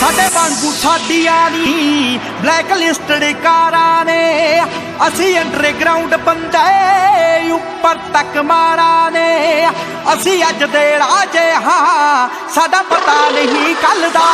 ਸਾਡੇ ਵਾਂਗੂ ਸਾਡੀਆਂ ਨਹੀਂ ਬਲੈਕ ਲਿਸਟਡ ਕਾਰਾਂ ਨੇ। ਅਸੀਂ ਅੰਡਰਗਰਾਉਂਡ ਬੰਦੇ, ਉੱਪਰ ਤੱਕ ਮਾਰਾਂ ਨੇ। ਅਸੀਂ ਅੱਜ ਦੇ ਰਾਜੇ ਹਾਂ, ਸਾਡਾ ਪਤਾ ਨਹੀਂ ਕੱਲ ਦਾ